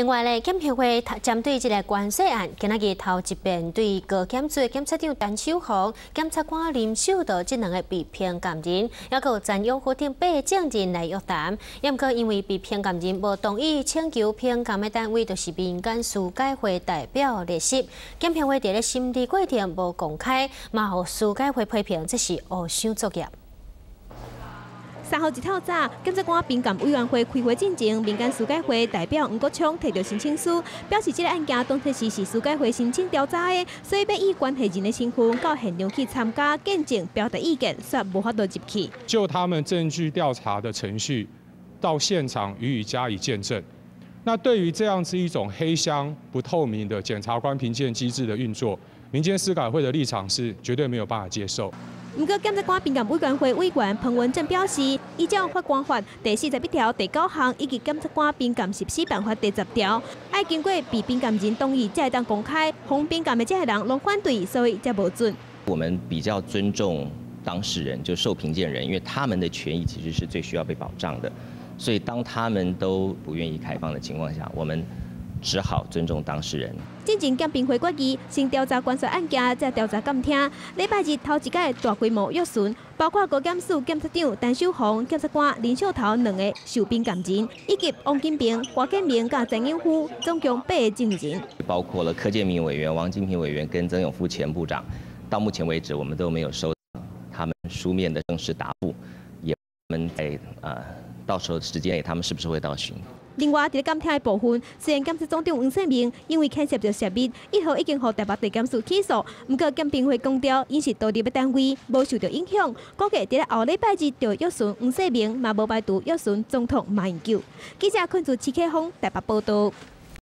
另外咧，检票会针对这个关税案，今仔日头一遍对高检处检察长陈秀红、检察官林秀道这两个被骗感人，也有占用法庭八证人来约谈。也毋过因为被骗感人无同意请求骗感的单位，就是民间司改会代表列席。检票会伫咧审理过程无公开，嘛有司改会批评这是恶想作业。三号一透早，检察官宾感委员会开会进行，民间司改会代表吴国昌提到申请书，表示这个案件当初是是司改会申请调查的，所以要以关系人的身份到现场去参加见证、表达意见，算无法度入去。就他们证据调查的程序，到现场予以加以见证。那对于这样子一种黑箱、不透明的检察官评鉴机制的运作，民间司改会的立场是绝对没有办法接受。不过，检察官评鉴委员会委员彭文正表示，依照法官法第四十一条第九项以及检察官评鉴实施办法第十条，爱经过被评鉴人同意才当公开，红评鉴的这些人拢反对，所以才无准。我们比较尊重当事人，就受评鉴人，因为他们的权益其实是最需要被保障的，所以当他们都不愿意开放的情况下，我们。只好尊重当事人。进前检评会决议，先调查关税案件，再调查监听。礼拜日头一届大规模约询，包括高检署检察长陈秀红、检察官林秀桃两个受聘检人，以及王金平、华建明甲曾永夫，总共八个证人。包括了柯建明委员、王金平委员跟曾永夫前部长。到目前为止，我们都没有收他们书面的正式答复，也我们在呃，到时候时间内他们是不是会到询？另外，伫咧监听的部分，虽然检察总长黄世明因为牵涉到泄密，以后已经互台北地检署起诉，不过检评会强调，因是独立的单位，无受到影响。估计伫咧后礼拜日就约询黄世明，嘛无排除约询总统马英九。记者昆自七克峰台北报道。